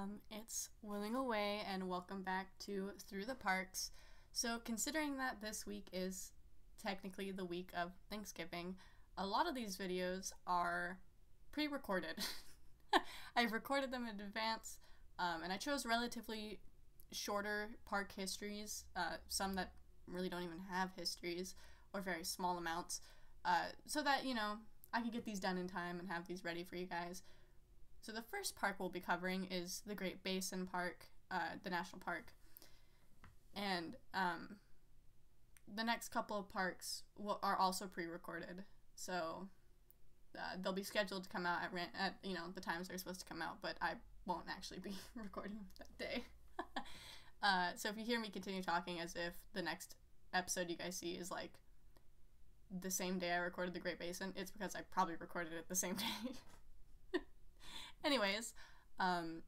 Um, it's Willowing Away, and welcome back to Through the Parks. So, considering that this week is technically the week of Thanksgiving, a lot of these videos are pre recorded. I've recorded them in advance, um, and I chose relatively shorter park histories, uh, some that really don't even have histories or very small amounts, uh, so that, you know, I could get these done in time and have these ready for you guys. So the first park we'll be covering is the Great Basin Park, uh, the national park, and um, the next couple of parks will, are also pre-recorded. So uh, they'll be scheduled to come out at, ran- at you know the times they're supposed to come out, but I won't actually be recording that day. uh, so if you hear me continue talking as if the next episode you guys see is like the same day I recorded the Great Basin, it's because I probably recorded it the same day. Anyways, um,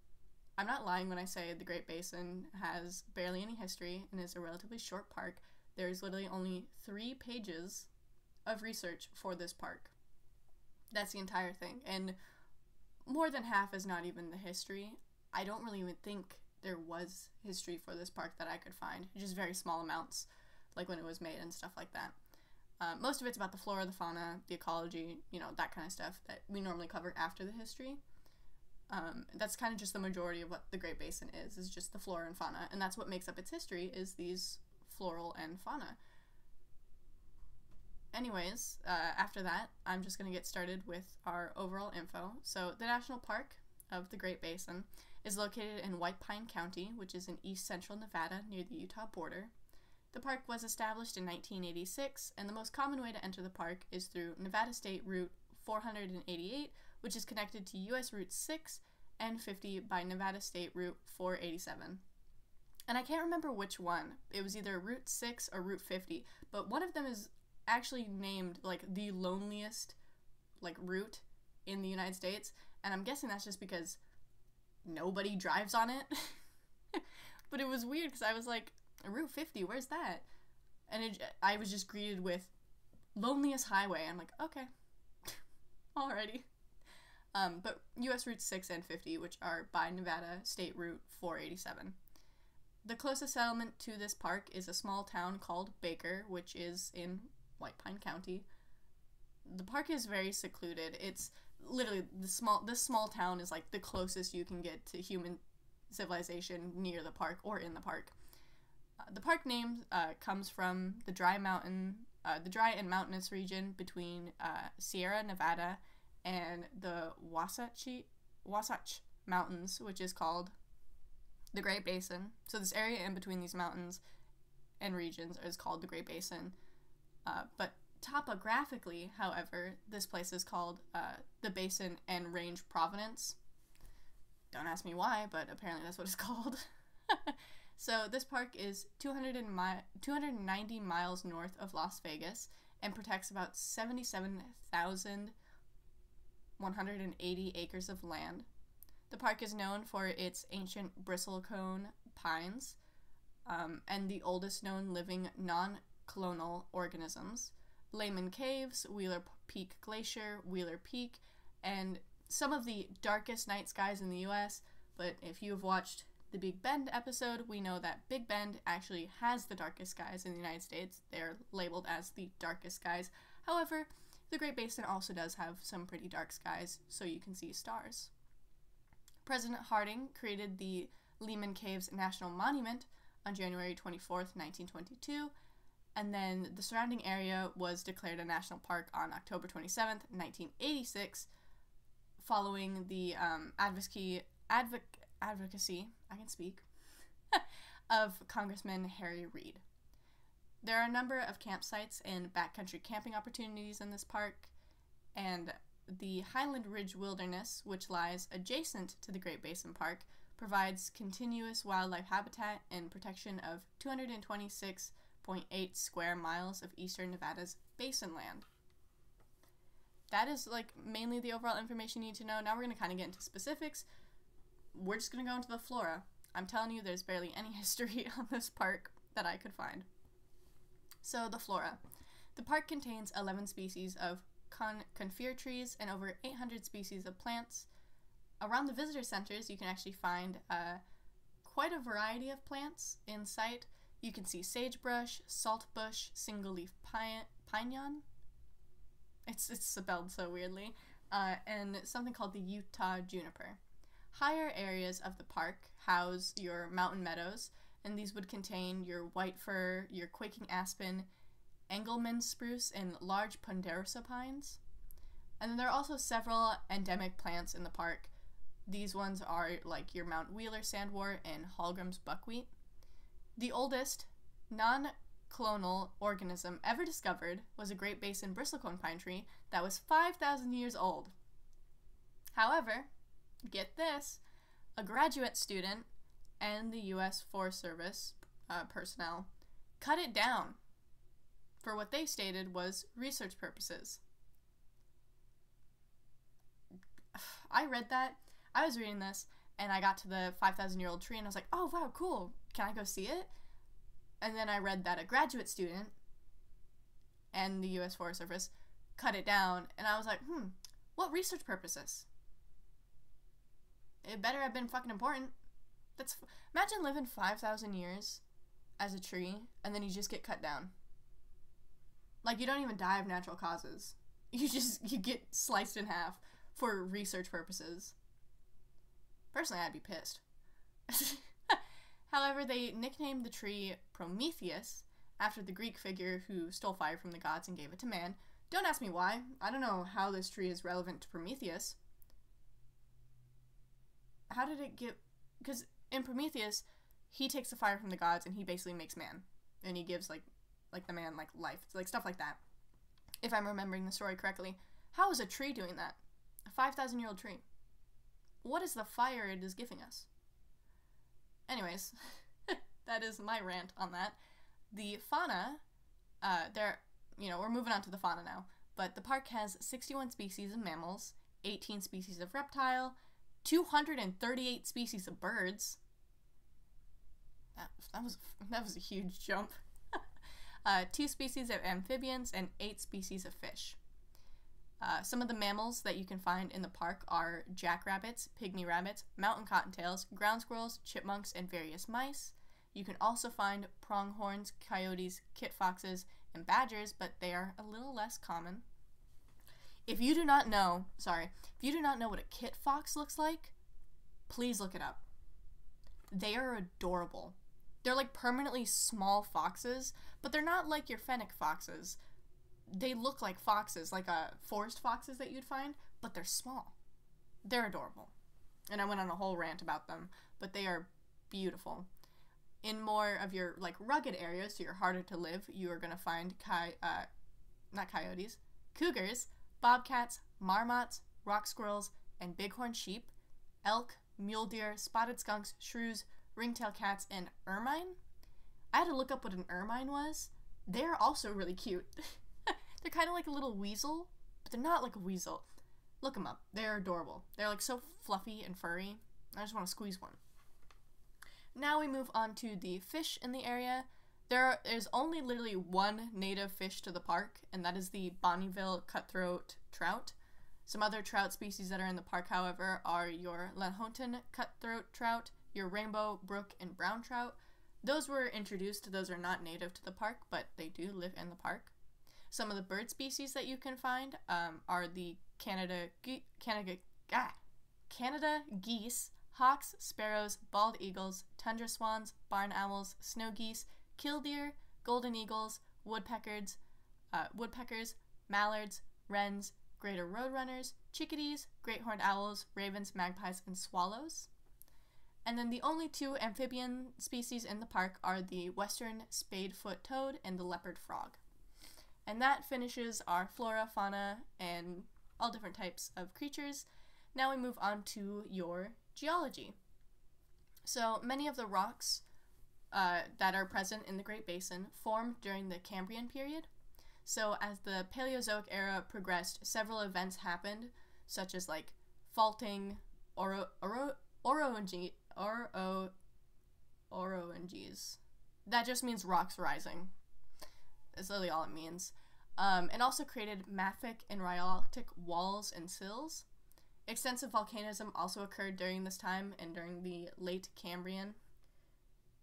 I'm not lying when I say the Great Basin has barely any history and is a relatively short park. There's literally only three pages of research for this park. That's the entire thing. And more than half is not even the history. I don't really even think there was history for this park that I could find, just very small amounts, like when it was made and stuff like that. Uh, most of it's about the flora, the fauna, the ecology, you know, that kind of stuff that we normally cover after the history. Um, that's kind of just the majority of what the Great Basin is, is just the flora and fauna, and that's what makes up its history, is these floral and fauna. Anyways, uh, after that, I'm just going to get started with our overall info. So, the National Park of the Great Basin is located in White Pine County, which is in east central Nevada near the Utah border. The park was established in 1986, and the most common way to enter the park is through Nevada State Route 488, which is connected to US Route 6 and 50 by Nevada State Route 487. And I can't remember which one. It was either Route 6 or Route 50, but one of them is actually named like the loneliest like route in the United States, and I'm guessing that's just because nobody drives on it. but it was weird because I was like, Route 50, where's that? And it, I was just greeted with loneliest highway. I'm like, okay, alrighty. Um, but US Route 6 and 50, which are by Nevada State Route 487. The closest settlement to this park is a small town called Baker, which is in White Pine County. The park is very secluded. It's literally the small this small town is like the closest you can get to human civilization near the park or in the park. Uh, the park name uh, comes from the dry mountain, uh, the dry and mountainous region between uh, Sierra Nevada and the Wasatch Wasatch Mountains, which is called the Great Basin. So this area in between these mountains and regions is called the Great Basin. Uh, but topographically, however, this place is called uh, the Basin and Range Providence. Don't ask me why, but apparently that's what it's called. so this park is 200 mi- 290 miles north of Las Vegas and protects about 77,000 180 acres of land. The park is known for its ancient bristlecone pines um, and the oldest known living non clonal organisms Lehman Caves, Wheeler Peak Glacier, Wheeler Peak, and some of the darkest night skies in the US. But if you have watched the Big Bend episode, we know that Big Bend actually has the darkest skies in the United States. They're labeled as the darkest skies. However, the Great Basin also does have some pretty dark skies, so you can see stars. President Harding created the Lehman Caves National Monument on January 24, 1922, and then the surrounding area was declared a national park on October 27, 1986, following the um, advocacy, advoc- advocacy, I can speak, of Congressman Harry Reid. There are a number of campsites and backcountry camping opportunities in this park, and the Highland Ridge Wilderness, which lies adjacent to the Great Basin Park, provides continuous wildlife habitat and protection of 226.8 square miles of eastern Nevada's basin land. That is like mainly the overall information you need to know. Now we're going to kind of get into specifics. We're just going to go into the flora. I'm telling you, there's barely any history on this park that I could find. So, the flora. The park contains 11 species of con- conifer trees and over 800 species of plants. around the visitor centers, you can actually find uh, quite a variety of plants in sight. You can see sagebrush, saltbush, single leaf pine, pinyon. It's, it's spelled so weirdly. Uh, and something called the Utah juniper. Higher areas of the park house your mountain meadows, and these would contain your white fir, your quaking aspen, Engelmann spruce, and large ponderosa pines. And then there are also several endemic plants in the park. These ones are like your Mount Wheeler sandwort and Holmgren's buckwheat. The oldest non clonal organism ever discovered was a Great Basin bristlecone pine tree that was 5,000 years old. However, get this a graduate student and the U.S. Forest Service uh, personnel cut it down for what they stated was research purposes. I read that. I was reading this and I got to the 5,000 year old tree and I was like, oh, wow, cool. Can I go see it? And then I read that a graduate student and the U.S. Forest Service cut it down and I was like, hmm, what research purposes? It better have been fucking important. That's imagine living 5,000 years as a tree and then you just get cut down. Like you don't even die of natural causes. You just you get sliced in half for research purposes. Personally, I'd be pissed. However, they nicknamed the tree Prometheus after the Greek figure who stole fire from the gods and gave it to man. Don't ask me why. I don't know how this tree is relevant to Prometheus. How did it get. Because in Prometheus, he takes the fire from the gods and he basically makes man. And he gives, like, like the man, like, life. Like, stuff like that. If I'm remembering the story correctly. How is a tree doing that? A 5,000 year old tree. What is the fire it is giving us? Anyways, that is my rant on that. The fauna, uh, there, you know, we're moving on to the fauna now, but the park has 61 species of mammals, 18 species of reptile, 238 species of birds. That, was that was a huge jump. uh, two species of amphibians and eight species of fish. Uh, some of the mammals that you can find in the park are jackrabbits, pygmy rabbits, mountain cottontails, ground squirrels, chipmunks, and various mice. You can also find pronghorns, coyotes, kit foxes, and badgers, but they are a little less common. If you do not know, sorry, if you do not know what a kit fox looks like, please look it up. They are adorable. They're like permanently small foxes, but they're not like your fennec foxes they look like foxes, like uh, forest foxes that you'd find, but they're small. They're adorable. And I went on a whole rant about them, but they are beautiful. In more of your like rugged areas, so you're harder to live, you are gonna find coy- uh, not coyotes, cougars, bobcats, marmots, rock squirrels, and bighorn sheep, elk, mule deer, spotted skunks, shrews, ringtail cats, and ermine. I had to look up what an ermine was. They're also really cute. They're kind of like a little weasel, but they're not like a weasel. Look them up. They're adorable. They're like so fluffy and furry. I just want to squeeze one. Now we move on to the fish in the area. There is only literally one native fish to the park, and that is the Bonneville cutthroat trout. Some other trout species that are in the park, however, are your Lahontan cutthroat trout, your rainbow, brook, and brown trout. Those were introduced, those are not native to the park, but they do live in the park. Some of the bird species that you can find um, are the Canada ge- Canada ah, Canada geese, hawks, sparrows, bald eagles, tundra swans, barn owls, snow geese, killdeer, golden eagles, woodpeckers, uh, woodpeckers, mallards, wrens, greater roadrunners, chickadees, great horned owls, ravens, magpies, and swallows. And then the only two amphibian species in the park are the western spadefoot toad and the leopard frog. And that finishes our flora, fauna, and all different types of creatures. Now we move on to your geology. So many of the rocks uh, that are present in the Great Basin formed during the Cambrian period. So as the Paleozoic era progressed, several events happened, such as like faulting, oro, oro, oroange, oro, oroanges. That just means rocks rising. That's literally all it means. Um, it also created mafic and rhyolitic walls and sills. Extensive volcanism also occurred during this time and during the late Cambrian,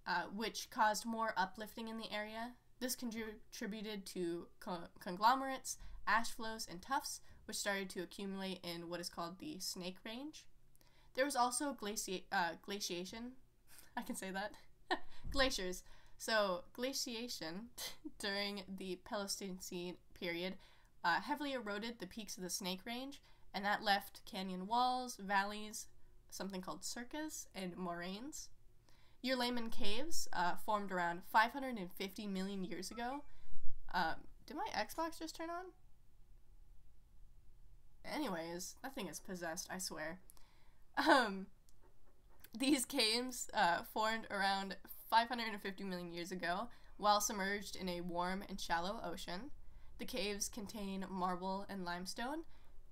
uh, which caused more uplifting in the area. This contributed to co- conglomerates, ash flows, and tuffs, which started to accumulate in what is called the Snake Range. There was also uh, glaciation. I can say that. Glaciers. So, glaciation during the Pleistocene period uh, heavily eroded the peaks of the Snake Range, and that left canyon walls, valleys, something called cirques, and moraines. Urlayman caves uh, formed around 550 million years ago. Uh, did my Xbox just turn on? Anyways, that thing is possessed, I swear. Um, these caves uh, formed around 550 million years ago while submerged in a warm and shallow ocean. The caves contain marble and limestone,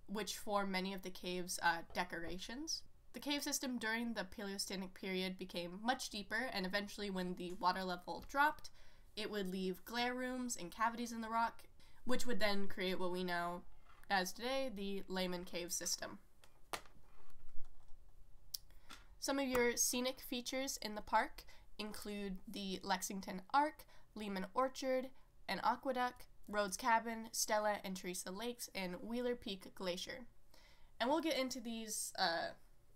which form many of the cave's uh, decorations. The cave system during the Paleocenic period became much deeper, and eventually, when the water level dropped, it would leave glare rooms and cavities in the rock, which would then create what we know as today the Lehman Cave system. Some of your scenic features in the park include the Lexington Arch, Lehman Orchard, an aqueduct, Rhodes Cabin, Stella and Teresa Lakes, and Wheeler Peak Glacier. And we'll get into these uh,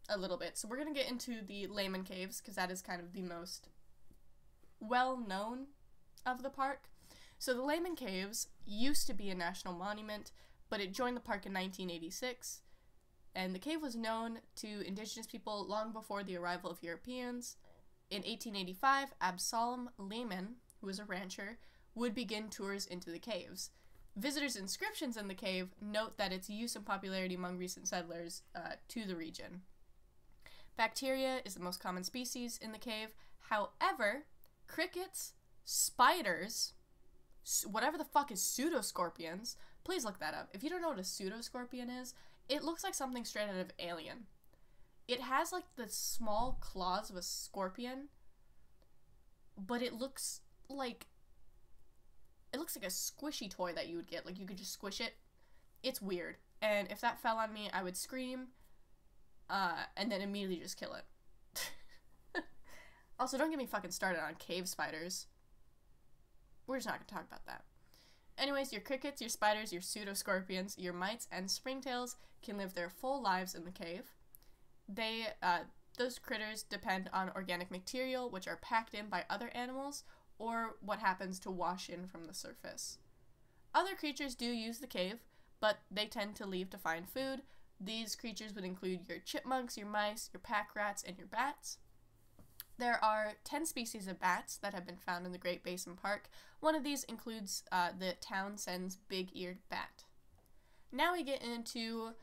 a little bit. So we're going to get into the Lehman Caves because that is kind of the most well known of the park. So the Lehman Caves used to be a national monument, but it joined the park in 1986. And the cave was known to indigenous people long before the arrival of Europeans. In 1885, Absalom Lehman, who was a rancher, would begin tours into the caves. Visitors' inscriptions in the cave note that its use and popularity among recent settlers uh, to the region. Bacteria is the most common species in the cave. However, crickets, spiders, whatever the fuck is pseudoscorpions, please look that up. If you don't know what a pseudoscorpion is, it looks like something straight out of Alien. It has like the small claws of a scorpion, but it looks like it looks like a squishy toy that you would get. Like you could just squish it. It's weird. And if that fell on me, I would scream uh, and then immediately just kill it. also, don't get me fucking started on cave spiders. We're just not gonna talk about that. Anyways, your crickets, your spiders, your pseudoscorpions, your mites, and springtails can live their full lives in the cave. They, uh, those critters depend on organic material, which are packed in by other animals, or what happens to wash in from the surface. Other creatures do use the cave, but they tend to leave to find food. These creatures would include your chipmunks, your mice, your pack rats, and your bats. There are 10 species of bats that have been found in the Great Basin Park. One of these includes uh, the Townsend's big eared bat. Now we get into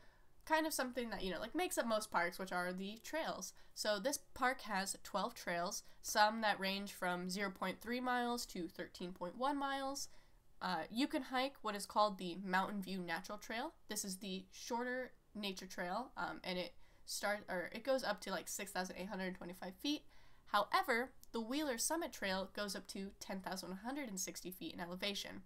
kind of something that, you know, like makes up most parks, which are the trails. So this park has 12 trails, some that range from 0.3 miles to 13.1 miles. Uh, you can hike what is called the Mountain View Natural Trail. This is the shorter nature trail, um, and it start or it goes up to like 6,825 feet. However, the Wheeler Summit Trail goes up to 10,160 feet in elevation.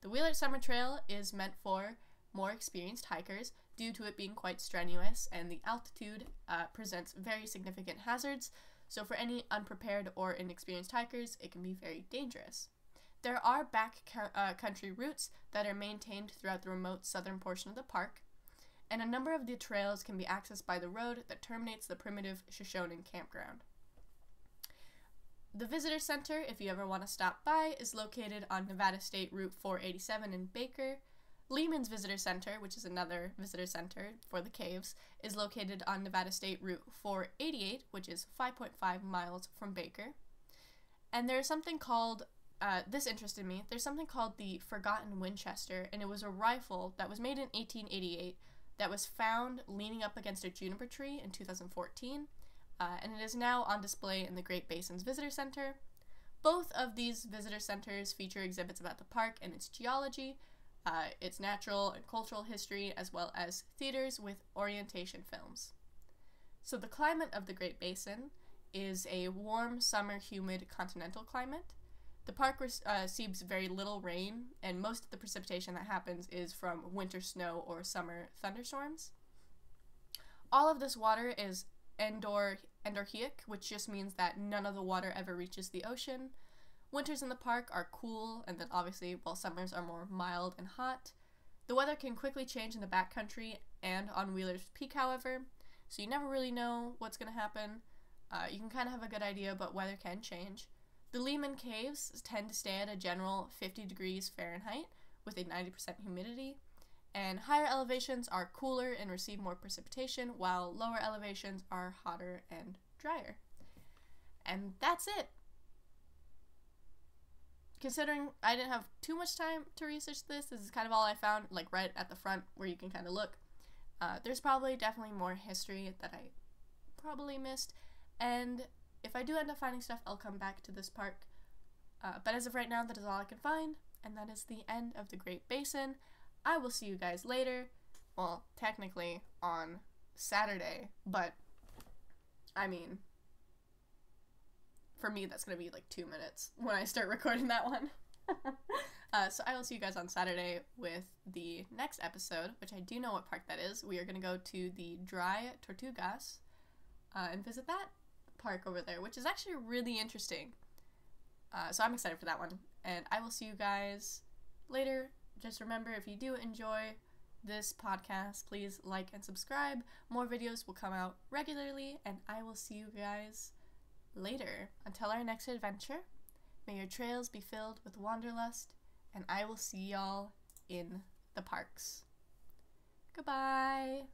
The Wheeler Summit Trail is meant for more experienced hikers due to it being quite strenuous and the altitude uh, presents very significant hazards, so for any unprepared or inexperienced hikers, it can be very dangerous. There are back uh, country routes that are maintained throughout the remote southern portion of the park, and a number of the trails can be accessed by the road that terminates the primitive Shoshone campground. The Visitor Center, if you ever want to stop by, is located on Nevada State Route 487 in Baker. Lehman's Visitor Center, which is another visitor center for the caves, is located on Nevada State Route 488, which is 5.5 miles from Baker. And there's something called, uh, this interested me, there's something called the Forgotten Winchester, and it was a rifle that was made in 1888 that was found leaning up against a juniper tree in 2014, uh, and it is now on display in the Great Basins Visitor Center. Both of these visitor centers feature exhibits about the park and its geology, uh, its natural and cultural history, as well as theaters with orientation films. So, the climate of the Great Basin is a warm, summer, humid continental climate. The park uh, receives very little rain, and most of the precipitation that happens is from winter snow or summer thunderstorms. all of this water is endor endorheic, which just means that none of the water ever reaches the ocean. Winters in the park are cool, and then obviously, while summers are more mild and hot. The weather can quickly change in the backcountry and on Wheeler's Peak, however, so you never really know what's going to happen. Uh, you can kind of have a good idea, but weather can change. The Lehman Caves tend to stay at a general 50 degrees Fahrenheit with a 90% humidity, and higher elevations are cooler and receive more precipitation, while lower elevations are hotter and drier. And that's it. Considering I didn't have too much time to research this, this is kind of all I found, like right at the front where you can kind of look. Uh, there's probably definitely more history that I probably missed, and if I do end up finding stuff, I'll come back to this park. Uh, but as of right now, that is all I can find, and that is the end of the Great Basin. I will see you guys later. Well, technically on Saturday, but I mean, for me, that's gonna be like two minutes when I start recording that one. uh, so I will see you guys on Saturday with the next episode, which I do know what park that is. We are gonna go to the Dry Tortugas uh, and visit that park over there, which is actually really interesting. Uh, so I'm excited for that one, and I will see you guys later. Just remember, if you do enjoy this podcast, please like and subscribe. More videos will come out regularly, and I will see you guys later. Until our next adventure, may your trails be filled with wanderlust, and I will see y'all in the parks. Goodbye.